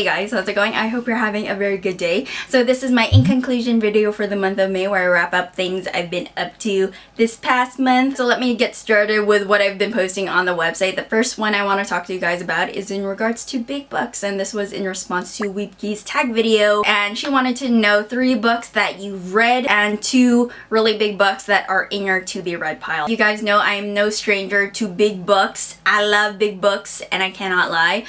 Hey guys, how's it going? I hope you're having a very good day. So this is my in conclusion video for the month of May where I wrap up things I've been up to this past month. So let me get started with what I've been posting on the website. The first one I want to talk to you guys about is in regards to big books and this was in response to Wiebke's tag video and she wanted to know three books that you've read and two really big books that are in your to be read pile. You guys know I am no stranger to big books. I love big books and I cannot lie.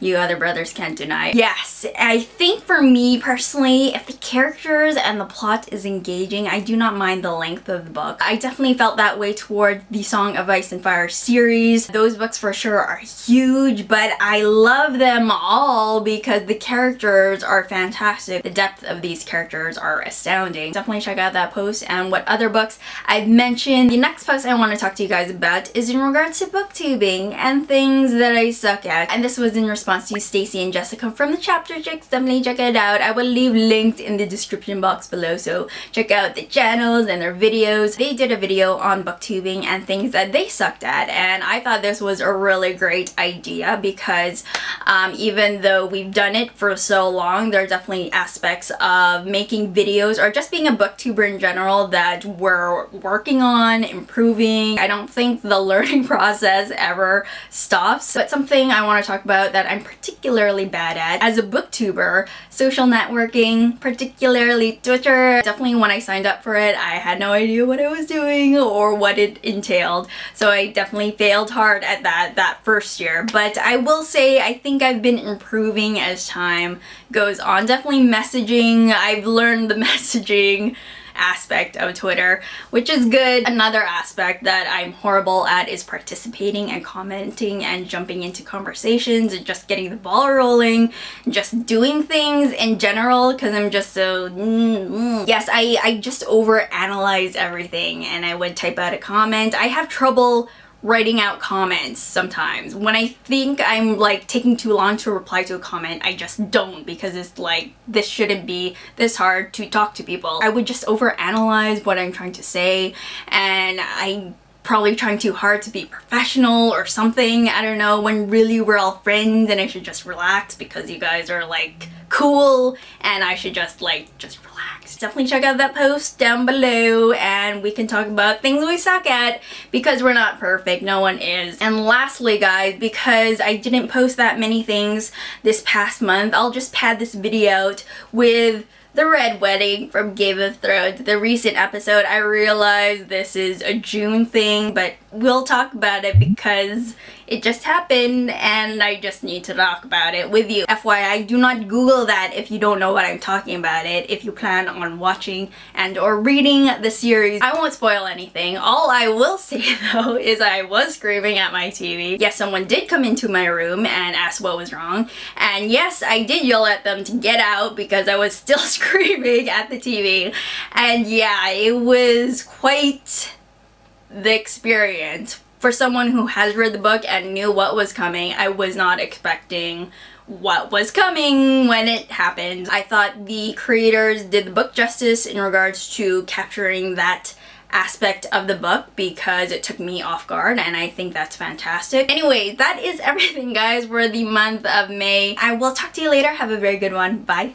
You other brothers can't deny. Yes, I think for me personally, if the characters and the plot is engaging, I do not mind the length of the book. I definitely felt that way toward the Song of Ice and Fire series. Those books for sure are huge, but I love them all because the characters are fantastic. The depth of these characters are astounding. Definitely check out that post and what other books I've mentioned. The next post I want to talk to you guys about is in regards to booktubing and things that I suck at. And this was in response response to Stacy and Jessica from the Chapter Chicks. Definitely check it out. I will leave links in the description box below so check out the channels and their videos. They did a video on booktubing and things that they sucked at and I thought this was a really great idea because um, even though we've done it for so long, there are definitely aspects of making videos or just being a booktuber in general that we're working on, improving. I don't think the learning process ever stops, but something I want to talk about that I'm I'm particularly bad at as a booktuber. Social networking, particularly Twitter. Definitely when I signed up for it, I had no idea what I was doing or what it entailed. So I definitely failed hard at that that first year. But I will say I think I've been improving as time goes on. Definitely messaging. I've learned the messaging aspect of Twitter, which is good. Another aspect that I'm horrible at is participating and commenting and jumping into conversations and just getting the ball rolling, and just doing things in general because I'm just so mm, mm. yes I, I just overanalyze everything and I would type out a comment. I have trouble writing out comments sometimes. When I think I'm like taking too long to reply to a comment, I just don't because it's like this shouldn't be this hard to talk to people. I would just overanalyze what I'm trying to say and I probably trying too hard to be professional or something. I don't know, when really we're all friends and I should just relax because you guys are like cool and I should just like just relax. Definitely check out that post down below and we can talk about things we suck at because we're not perfect. No one is. And lastly guys, because I didn't post that many things this past month, I'll just pad this video out with the Red Wedding from Game of Thrones, the recent episode. I realize this is a June thing, but we'll talk about it because it just happened and I just need to talk about it with you. FYI, do not Google that if you don't know what I'm talking about it, if you plan on watching and or reading the series. I won't spoil anything. All I will say though is I was screaming at my TV. Yes, someone did come into my room and ask what was wrong. And yes, I did yell at them to get out because I was still screaming at the TV. And yeah, it was quite the experience for someone who has read the book and knew what was coming, I was not expecting what was coming when it happened. I thought the creators did the book justice in regards to capturing that aspect of the book because it took me off guard and I think that's fantastic. Anyway, that is everything guys for the month of May. I will talk to you later. Have a very good one. Bye.